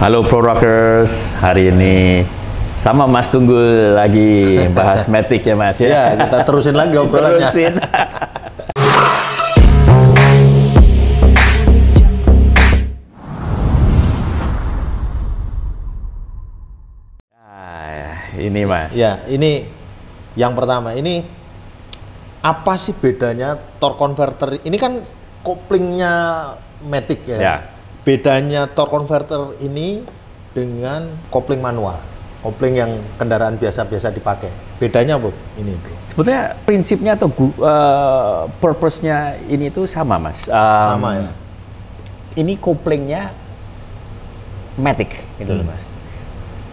Halo Pro Rockers, hari ini sama Mas Tunggul lagi bahas Matic ya Mas ya. Ya, kita terusin lagi obrolannya. Terusin. Ah, ini Mas. Ya, ini yang pertama. Ini apa sih bedanya torque converter? Ini kan koplingnya Matic ya. Ya. Bedanya torque converter ini dengan kopling manual. Kopling yang kendaraan biasa-biasa dipakai. Bedanya, Bu? Ini, Bro. Sebetulnya prinsipnya atau eh, purpose-nya ini tuh sama Mas. Um, Sama ya. Ini koplingnya Matic gitu Hmm. loh Mas.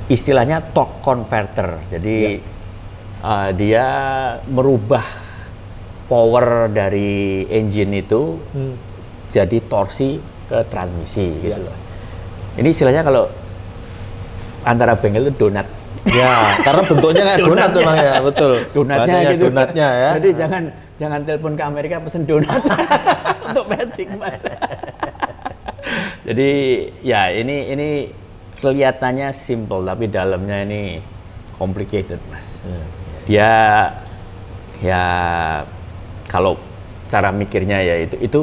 Istilahnya torque converter. Jadi uh, dia merubah power dari engine itu Hmm. jadi torsi ke transmisi gitu Iya. loh. Ini istilahnya kalau antara bengkel itu donat. Ya, karena bentuknya kayak donat memang ya, betul. Donatnya gitu. donatnya ya. Jadi jangan jangan telepon ke Amerika pesen donat untuk Mas. Jadi ya ini ini kelihatannya simple tapi dalamnya ini complicated Mas. Ya, Dia ya kalau cara mikirnya ya itu itu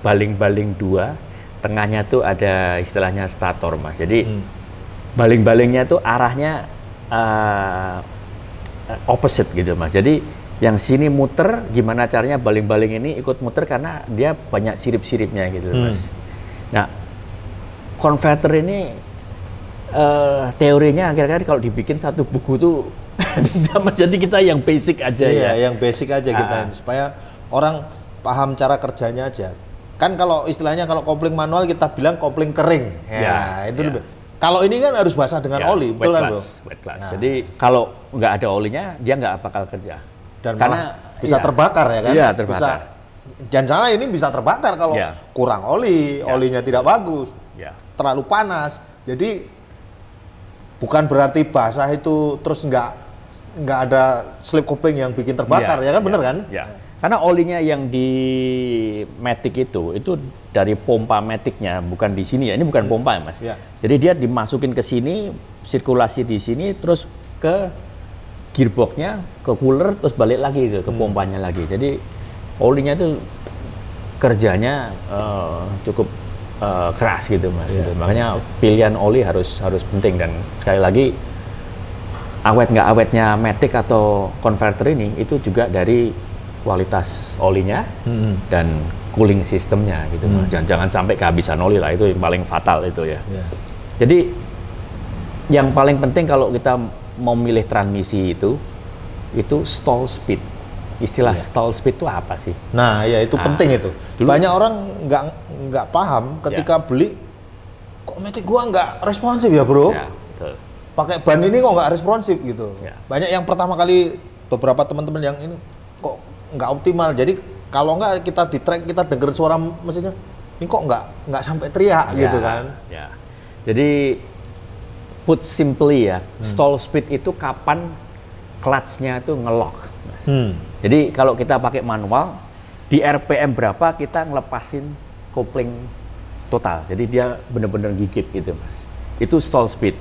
baling-baling dua, tengahnya tuh ada istilahnya stator Mas. Jadi Hmm. baling-balingnya tuh arahnya uh, opposite gitu mas. Jadi yang sini muter, gimana caranya baling-baling ini ikut muter karena dia banyak sirip-siripnya gitu loh, mas. Nah, converter ini uh, teorinya kira-kira kalau dibikin satu buku tuh bisa mas. Jadi kita yang basic aja Iya, ya. yang basic aja kita Ah. supaya orang paham cara kerjanya aja. Kan kalau istilahnya kalau kopling manual kita bilang kopling kering. Ya, Ya, itu ya. lebih. Kalau ini kan harus basah dengan Ya, oli, wet betul kan, Bro? wet clutch. Nah. Jadi kalau nggak ada olinya, dia nggak bakal kerja. Dan Karena bisa iya. terbakar ya kan? Iya, terbakar. Bisa, jangan salah ini bisa terbakar kalau Iya. kurang oli, Ya. olinya tidak bagus, Ya. terlalu panas. Jadi bukan berarti basah itu terus nggak nggak ada slip kopling yang bikin terbakar Iya, ya kan bener iya, kan? Ya. Karena olinya yang di Matic itu itu dari pompa Maticnya bukan di sini ya. Ini bukan pompa ya mas. Iya. Jadi dia dimasukin ke sini, sirkulasi di sini, terus ke gearboxnya, ke cooler, terus balik lagi ke, ke Hmm. pompanya lagi. Jadi olinya itu kerjanya eh, cukup eh, keras gitu mas. Iya. gitu. Makanya pilihan oli harus harus penting dan sekali lagi awet nggak awetnya Matic atau converter ini itu juga dari kualitas olinya Hmm. dan cooling sistemnya gitu Mas. Jangan, jangan sampai kehabisan oli lah itu yang paling fatal itu ya. Ya. Jadi yang paling penting kalau kita mau milih transmisi itu itu stall speed. Istilah stall speed itu apa sih? Nah, ya itu Nah, penting itu. dulu- Banyak orang nggak nggak paham ketika beli kok Matic gua nggak responsif ya, Bro. Betul. Pakai ban ini kok nggak responsif gitu. Ya. Banyak yang pertama kali beberapa teman-teman yang ini nggak optimal. Jadi kalau nggak kita di track kita denger suara mesinnya ini kok nggak nggak sampai teriak gitu Ya, kan. Ya. Jadi put simply ya, Hmm. stall speed itu kapan clutch-nya itu ngelok. Mas. Hmm. Jadi kalau kita pakai manual di RPM berapa kita ngelepasin kopling total. Jadi dia benar-benar gigit gitu, Mas. Itu stall speed.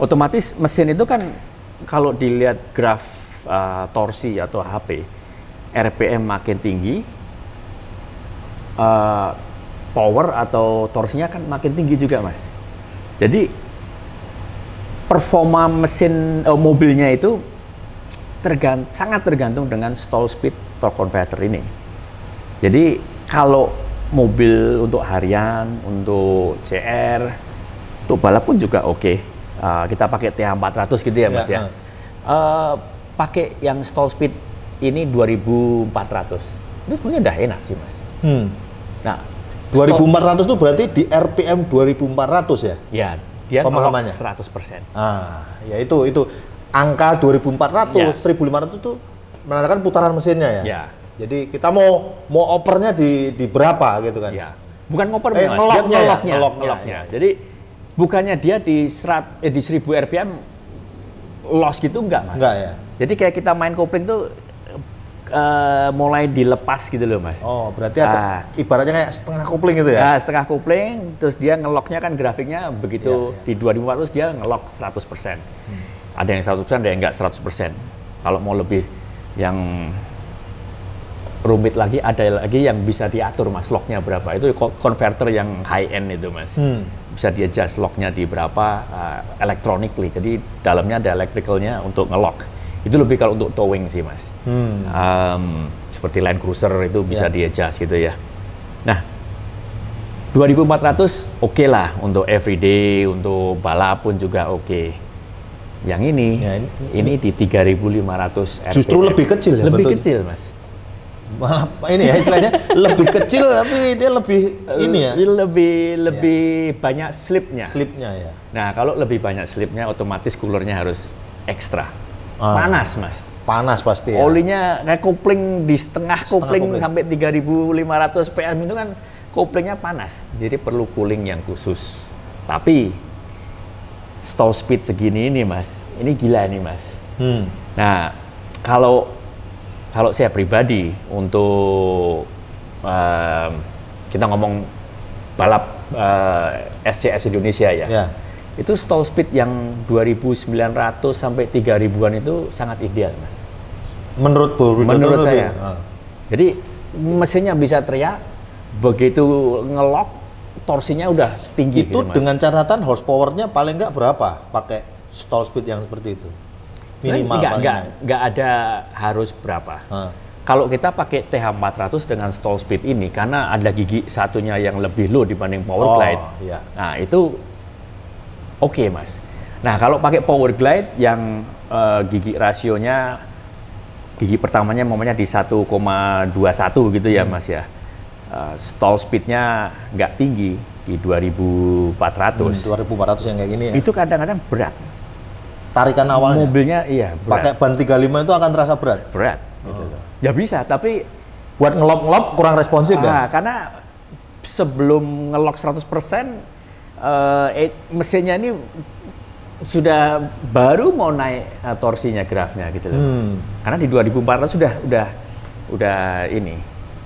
Otomatis mesin itu kan kalau dilihat graf uh, torsi atau HP, RPM makin tinggi, uh, power atau torsinya kan makin tinggi juga, Mas. Jadi performa mesin eh, mobilnya itu tergant sangat tergantung dengan stall speed torque converter ini. Jadi kalau mobil untuk harian, untuk CR, untuk balap pun juga oke. Uh, kita pakai TH400 gitu ya mas Ya, ya. Uh, pakai yang stall speed ini 2400. Itu sebenarnya udah enak sih mas. Hmm. Nah, stall- 2400 itu berarti di RPM 2400 ya? ya dia Pemahamannya? ngelok 100%. Ah, ya itu itu angka 2400, Ya. 1500 itu menandakan putaran mesinnya ya. Ya. Jadi kita mau mau opernya di di berapa gitu kan? Ya, bukan ngoper Eh, ngeloknya dia ya, ngeloknya, ngeloknya, ngeloknya. ya. Jadi bukannya dia di serat, eh, di 1000 RPM loss gitu enggak mas? Enggak ya. Jadi kayak kita main kopling tuh eh, mulai dilepas gitu loh mas. Oh, berarti ada Ah. ibaratnya kayak setengah kopling gitu ya? Nah, setengah kopling, terus dia ngeloknya kan grafiknya begitu Iya, di 2400 dia ngelok 100%. Ada yang 100%, ada yang enggak 100%. Kalau mau lebih yang rumit lagi, ada lagi yang bisa diatur mas, locknya berapa. Itu converter yang high end itu mas. Hmm. Bisa dia adjust locknya di berapa uh, electronically. Jadi dalamnya ada electricalnya untuk ngelock. Itu lebih kalau untuk towing sih mas. Hmm. Um, seperti Land Cruiser itu bisa Ya. di adjust gitu ya. Nah, 2400 oke lah untuk everyday, untuk balap pun juga oke. Yang ini, Ya, ini, ini- di 3500 RPM. Justru lebih kecil ya, Lebih bentuknya? kecil mas. Malah ini ya istilahnya lebih kecil tapi dia lebih ini ya Lebih lebih banyak slipnya. slipnya ya. Nah kalau lebih banyak slipnya, otomatis coolernya harus ekstra. Ah. Panas mas. Panas pasti ya. Olinya kayak kopling di setengah, kopling, kopling. sampai 3500 PM itu kan koplingnya panas. Jadi perlu cooling yang khusus. Tapi stall speed segini ini mas, ini gila nih mas. Hmm. Nah kalau kalau saya pribadi untuk em, kita ngomong balap eh, SCS Indonesia ya, Ya. Itu stall speed yang 2.900 sampai 3.000-an itu sangat ideal mas. Menurut Bu Menurut lebih- saya. Ah. Jadi mesinnya bisa teriak, begitu ngelok torsinya udah tinggi Itu gitu, Mas. dengan catatan horsepower-nya paling nggak berapa pakai stall speed yang seperti itu? Minimal nggak, nggak, nggak. ada harus berapa. Ah. Kalau kita pakai TH400 dengan stall speed ini, karena ada gigi satunya yang lebih low dibanding power Oh, glide, iya. nah itu oke mas. Nah kalau pakai power glide yang eh, gigi rasionya, gigi pertamanya momennya di 1,21 gitu ya Hmm. mas ya, Eh, stall speednya nggak tinggi di 2400, Hmm, 2400 yang kayak gini ya. itu kadang-kadang berat. Tarikan awalnya Mobilnya iya pakai berat, ban 35 itu akan terasa berat. berat. Gitu loh. Ya bisa, tapi Buat ngelop-ngelop kurang responsif Ah, ya? karena sebelum ngelok 100% eh, eh, mesinnya ini sudah baru mau naik eh, torsinya grafnya gitu loh. Hmm. Karena di 2400 sudah udah udah ini.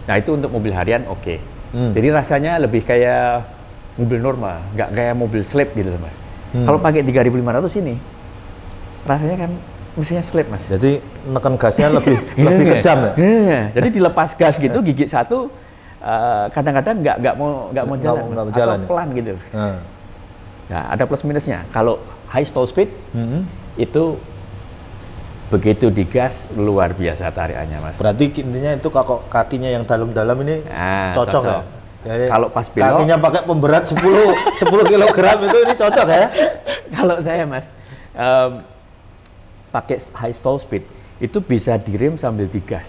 Nah, itu untuk mobil harian oke. Hmm. Jadi rasanya lebih kayak mobil normal, nggak kayak mobil slip gitu loh, Mas. Hmm. Kalau pakai 3500 ini rasanya kan mesinnya slip, Mas. Jadi neken gasnya lebih Iya, lebih iya. kejam ya? Iya, Jadi dilepas gas gitu gigi satu eh, kadang-kadang nggak nggak mau nggak mau jalan, Mas. berjalan atau ya? pelan gitu. Nah. Nah, ada plus minusnya. Kalau high stall speed Hmm. itu begitu digas luar biasa tarikannya, Mas. Berarti intinya itu kako kakinya yang dalam-dalam ini Nah, cocok, cocok. ya? Jadi Kalau pas belok- kakinya pakai pemberat 10 10 kilogram itu ini cocok ya? Kalau saya, Mas, em, pakai high stall speed itu bisa direm sambil digas.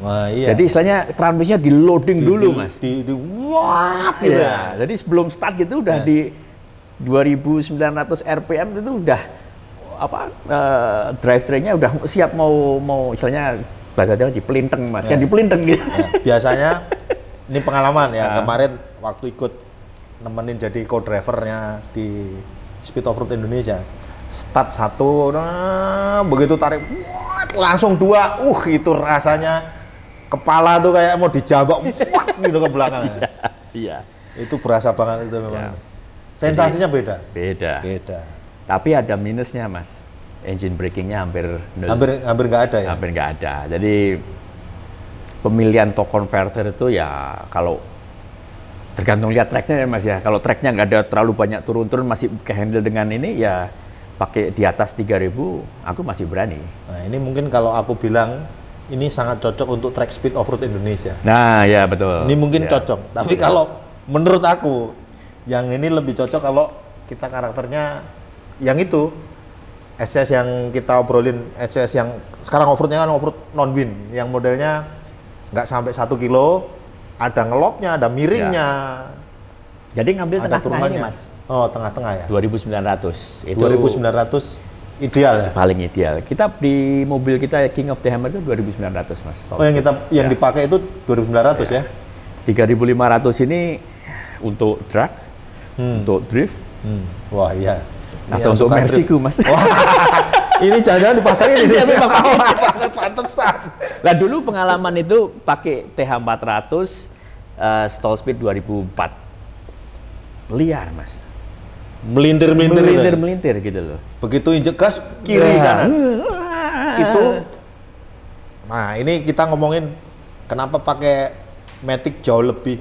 Wah iya. Jadi istilahnya transmisinya di loading Di- dulu, di- Mas. Di, di gitu Iya, ya. jadi sebelum start gitu udah Ya. di 2900 RPM itu udah apa eh, drive trainnya udah siap mau mau istilahnya bahasa Jawa di pelinteng mas kan Ya. di pelinteng gitu. Ya, biasanya ini pengalaman ya Ah. kemarin waktu ikut nemenin jadi co-drivernya di Speed Off Road Indonesia start satu nah begitu tarik langsung dua uh itu rasanya kepala tuh kayak mau dijabak gitu ke belakang Iya, itu berasa banget itu Ya. memang sensasinya beda beda. beda Tapi ada minusnya mas, engine brakingnya hampir nol. hampir hampir nggak ada ya hampir nggak ada. Jadi pemilihan torque converter itu ya kalau tergantung lihat tracknya ya mas ya. Kalau tracknya nggak ada terlalu banyak turun-turun masih ke handle dengan ini ya pakai di atas 3000 aku masih berani. nah ini mungkin kalau aku bilang ini sangat cocok untuk track speed off road Indonesia Nah ya betul. Ini mungkin Ya. cocok. Tapi kalau menurut aku, yang ini lebih cocok kalau kita karakternya yang itu. SS yang kita obrolin, SS yang sekarang off-roadnya kan off-road non-win, yang modelnya nggak sampai satu kilo, ada ngelopnya, ada miringnya, Jadi ngambil tengah-tengah ini mas. Oh, tengah-tengah ya. 2900 itu 2900 ideal ya. paling ideal. Kita di mobil kita King of the Hammer itu 2900 mas. Oh, yang kita yang Ya. dipakai itu 2900 ya. 3500 ini untuk drag, Hmm. untuk drift, Hmm. Wah, iya. Ini atau yang untuk suka Mercy drift. ku mas. Wah, ini jangan-jangan dipasangin ini. Iya, memang. Pantesan. Nah dulu pengalaman itu pakai TH400 eh, stall speed 2004. Liar mas. Melintir-melintir. itu. Melintir melintir gitu loh. Begitu injek gas kiri Ya. kanan. Itu Nah, ini kita ngomongin kenapa pakai Matic jauh lebih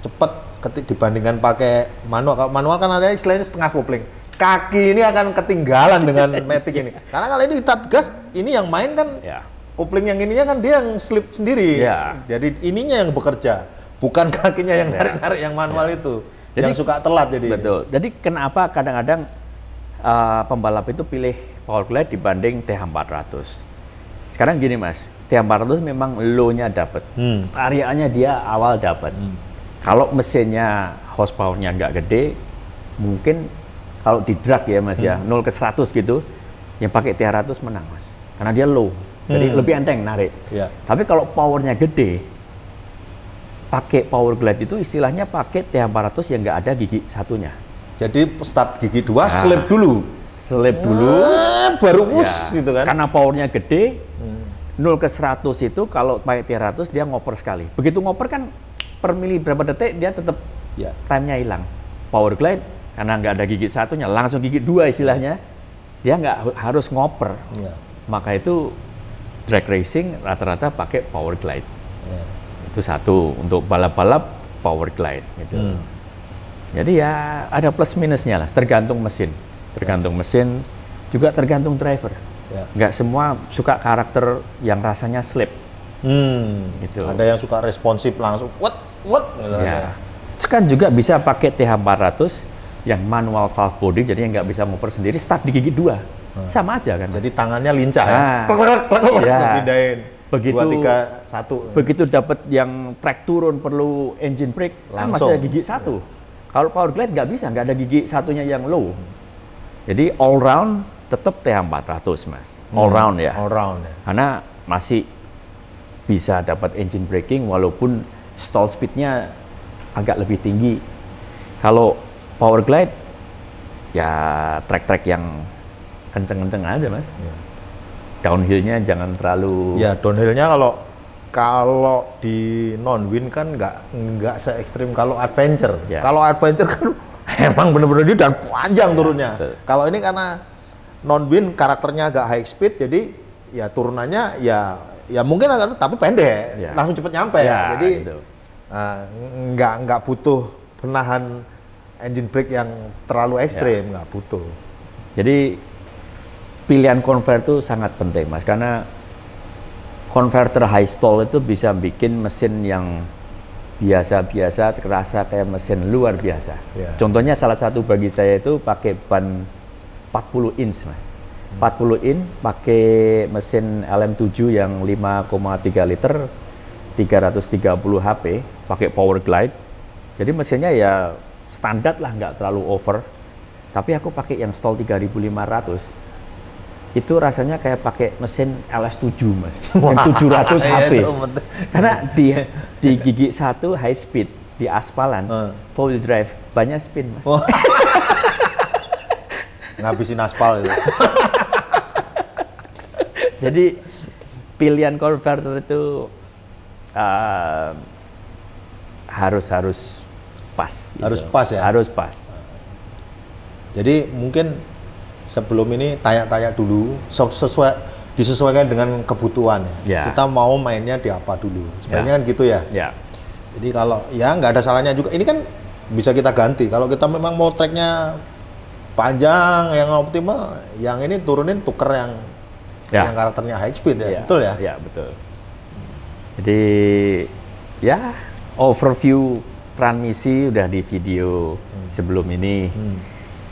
cepat keti- dibandingkan pakai manual. Kalau manual kan ada istilahnya setengah kopling. Kaki ini akan ketinggalan dengan Matic ini. Karena kalau ini kita gas, ini yang main kan Ya. kopling yang ininya kan dia yang slip sendiri. Ya. Jadi ininya yang bekerja, bukan kakinya yang Ya. narik-narik yang manual itu. Jadi- yang suka telat jadi. Betul. Jadi kenapa kadang-kadang uh, pembalap itu pilih Power Glide dibanding TH400? Sekarang gini mas, TH400 memang low-nya dapat, Hmm. tariannya dia awal dapat. Kalau mesinnya horsepower-nya nggak gede, mungkin kalau di drag ya mas ya, 0 ke 100 gitu, yang pakai TH100 menang mas. Karena dia low, jadi Hmm. lebih enteng narik. Ya. Tapi kalau powernya gede, pakai power glide itu istilahnya pakai TH400 yang nggak ada gigi satunya. Jadi start gigi dua, Nah. slip dulu. Selip dulu, Ah, baru ya, us gitu kan. karena powernya gede, Hmm. 0 ke 100 itu kalau pakai TH100 dia ngoper sekali. Begitu ngoper kan per mili berapa detik dia tetap Ya. time-nya hilang. Power glide karena nggak ada gigi satunya, langsung gigi dua istilahnya, dia nggak harus ngoper. Ya. Maka itu drag racing rata-rata pakai power glide. ya. Itu satu untuk balap-balap power glide gitu. Hmm. Jadi ya ada plus minusnya lah, tergantung mesin, tergantung mesin, juga tergantung driver. Ya. Nggak semua suka karakter yang rasanya slip. Hmm. Gitu. Ada yang suka responsif langsung. What? What? Gitu ada. Ya. Kan juga bisa pakai TH400 yang manual valve body, jadi yang nggak bisa ngoper sendiri, start di gigi dua, sama aja kan. Jadi tangannya lincah ya. Ah. Ya. Pindahin. Begitu- Dua, tiga, satu. Begitu dapat yang track turun perlu engine brake, kan masih ada gigi satu. Kalau power glide nggak bisa, nggak ada gigi satunya yang low. Jadi all round tetap TH400 mas, all round ya. All round ya. Karena masih bisa dapat engine braking walaupun stall speednya agak lebih tinggi. Kalau power glide ya track-track yang kenceng-kenceng aja mas. Ya. Downhillnya jangan terlalu Ya downhillnya kalau kalau di non win kan nggak nggak se ekstrim kalau adventure. Ya. Kalau adventure kan emang bener-bener dia dan panjang turunnya. betul. Kalau ini karena non win karakternya agak high speed jadi ya turunannya ya ya mungkin agak tapi pendek Ya. langsung cepet nyampe Ya, jadi gitu. ah, nggak nggak butuh penahan engine brake yang terlalu ekstrim nggak butuh. Jadi pilihan converter itu sangat penting mas karena converter high stall itu bisa bikin mesin yang biasa-biasa terasa kayak mesin luar biasa. Ya. Contohnya salah satu bagi saya itu pakai ban 40 inch mas. 40 in pakai mesin LM7 yang 5,3 liter 330 HP pakai power glide jadi mesinnya ya standar lah nggak terlalu over tapi aku pakai yang stall 3500 itu rasanya kayak pakai mesin LS7 mas yang 700 Iya, HP karena di di gigi satu high speed di aspalan Hmm. four wheel drive banyak spin mas. Ngabisin aspal itu. Jadi pilihan converter itu uh, harus harus pas. gitu. Harus pas ya? Harus pas. Jadi mungkin sebelum ini tanya-tanya dulu se- sesuai disesuaikan dengan kebutuhan ya. Ya. Kita mau mainnya di apa dulu. Sebenarnya kan gitu ya. Ya, Jadi kalau ya nggak ada salahnya juga. Ini kan bisa kita ganti. Kalau kita memang mau tracknya panjang yang optimal, yang ini turunin tuker yang Ya. yang karakternya high speed ya. Iya, Betul ya? Iya betul. Jadi ya overview transmisi udah di video sebelum ini. Hmm.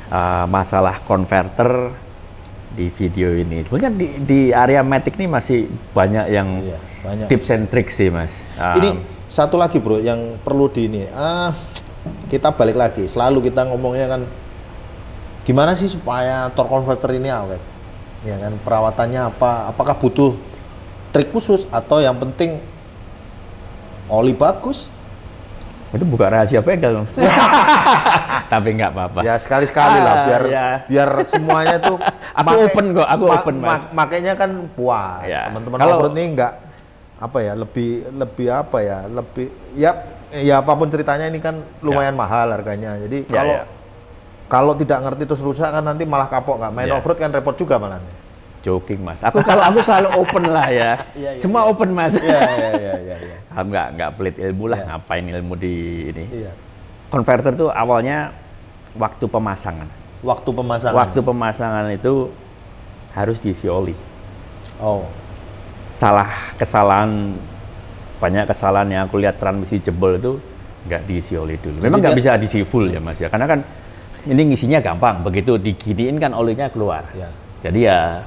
Uh, masalah converter di video ini. Sebenarnya di, di area Matic ini masih banyak yang Iya, banyak. tips and tricks sih mas. Um, Ini satu lagi bro yang perlu di ini. Ah, kita balik lagi. Selalu kita ngomongnya kan gimana sih supaya torque converter ini awet? Ya kan perawatannya apa? Apakah butuh trik khusus atau yang penting oli bagus, Itu buka rahasia bengkel. Tapi nggak apa-apa. Ya sekali-sekali lah Ah, biar ya. biar semuanya tuh Aku open kok, aku open, Mas. makanya kan puas. Ya. Teman-teman Kalau- offroad ini enggak apa ya, lebih lebih apa ya, lebih ya ya apa pun ceritanya ini kan lumayan mahal harganya. Jadi Ya, kalau ya. kalau tidak ngerti terus rusak kan nanti malah kapok nggak main Ya. offroad kan repot juga malah. Joking mas. Aku kalau aku selalu open lah ya. Iya, iya, Semua open mas. Iya iya iya. Ah, nggak nggak pelit ilmu lah. Iya. Ngapain ilmu di ini? Iya. Converter tuh awalnya waktu pemasangan. Waktu pemasangan. Waktu pemasangan itu harus diisi oli. Oh. Salah kesalahan banyak kesalahan yang aku lihat transmisi jebol itu nggak diisi oli dulu. Memang nggak bisa diisi full ya mas ya. Karena kan ini ngisinya gampang. Begitu diginiin kan olinya keluar. Ya. Jadi ya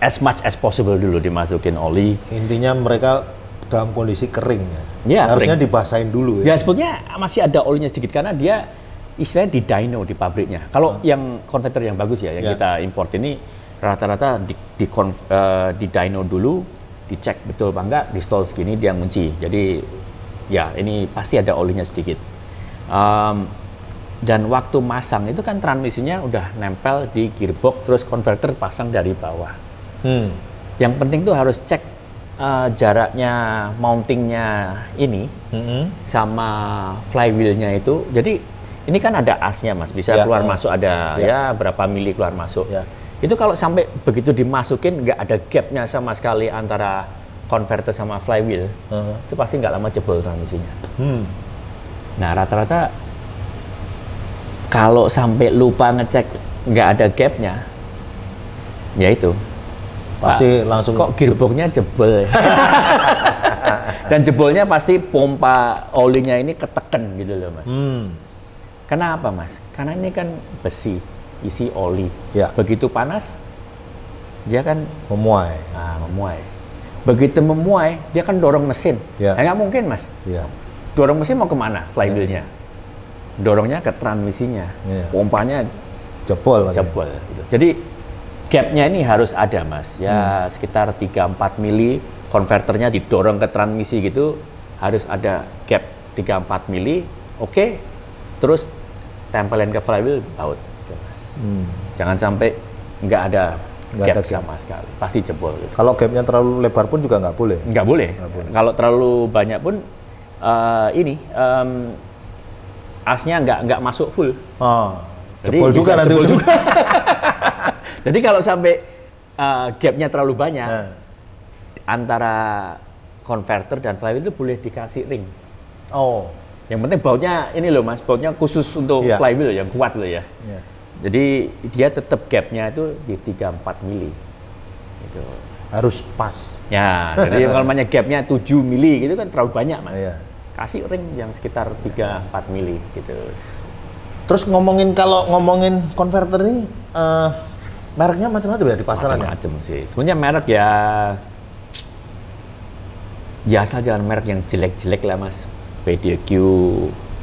as much as possible dulu dimasukin oli. Intinya mereka dalam kondisi kering ya. Iya, Harusnya kering. dibasahin dulu Ya ya. sebetulnya masih ada olinya sedikit karena dia istilahnya di dyno di pabriknya. Kalau yang konverter yang bagus ya, yang Ya. kita import ini rata-rata di di, eh, di dyno dulu, dicek betul apa enggak, di stall segini dia ngunci. Jadi ya ini pasti ada olinya sedikit. Em, dan waktu masang itu kan transmisinya udah nempel di gearbox, terus konverter pasang dari bawah. Hmm. Yang penting tuh harus cek eh, jaraknya mountingnya ini Mm-mm. sama flywheelnya itu. Jadi ini kan ada asnya mas, bisa Ya, keluar ya. masuk ada Ya. ya berapa mili keluar masuk. Ya. Itu kalau sampai begitu dimasukin nggak ada gapnya sama sekali antara converter sama flywheel, Heeh. itu pasti nggak lama jebol transmisinya. Hmm. Nah rata-rata kalau sampai lupa ngecek nggak ada gapnya, ya itu Pasti langsung kok gearboxnya jebol. Dan jebolnya pasti pompa olinya ini keteken gitu loh mas. Hmm. Kenapa mas? Karena ini kan besi, isi oli. Ya. Begitu panas, dia kan Memuai. ah, memuai. Begitu memuai, dia kan dorong mesin. Ya. Ya nggak mungkin mas. Iya. Dorong mesin mau ke mana? Flywheelnya. Dorongnya ke transmisinya. Ya. Pompanya Jebol ya? jebol. Gitu. Jadi gapnya ini harus ada mas. Ya sekitar 3-4 mili. Konverternya didorong ke transmisi gitu, harus ada gap 3-4 mili. Oke, terus tempelin ke flywheel, baut. Gitu, Mas. Hmm. Jangan sampai nggak ada Nggak gap ada gap. sama sekali, pasti jebol. Gitu. Kalau gapnya terlalu lebar pun juga nggak boleh. Nggak boleh. Nggak boleh. Kalau terlalu banyak pun eh, ini em, asnya nggak nggak masuk full. Oh. Jadi Jebol juga nanti jebol ujungnya. Jadi kalau sampai eh, gapnya terlalu banyak Nah. antara converter dan flywheel itu boleh dikasih ring. Oh. Yang penting bautnya ini loh mas, bautnya khusus untuk Iya. flywheel yang kuat loh ya. Ya. Jadi dia tetap gapnya itu di 3-4 mili. Gitu. Harus pas. Ya, jadi kalau namanya gapnya 7 mili gitu kan terlalu banyak mas. Iya. Kasih ring yang sekitar 3-4 mili gitu. Terus ngomongin kalau ngomongin konverter ini eh, mereknya macam-macam ya di pasaran ya? Macam-macam sih. Sebenarnya merek ya biasa jangan merek yang jelek-jelek lah mas. PDQ,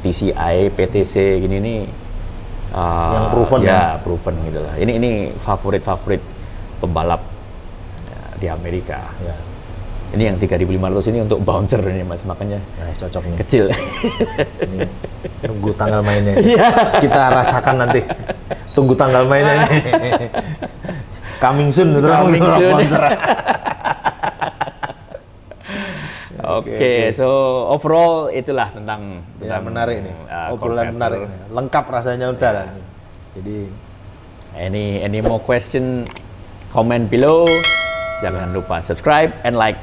TCI, PTC gini nih. uh, Yang proven ya, ya? proven gitu lah. Ini ini favorit-favorit pembalap ya, di Amerika. Ya. Ini yang 3.500 ini untuk bouncer ini mas, makanya Nah, cocok nih. kecil. Ini tunggu tanggal mainnya. ini. Iya. Kita rasakan nanti. Tunggu tanggal mainnya ini. Coming soon Coming untuk soon. sponsor. Oke, so overall itulah tentang, Ya tentang, menarik nih. uh, Obrolan menarik nih. Lengkap rasanya udah lah nih. Jadi Any any more question, comment below. Jangan lupa subscribe and like.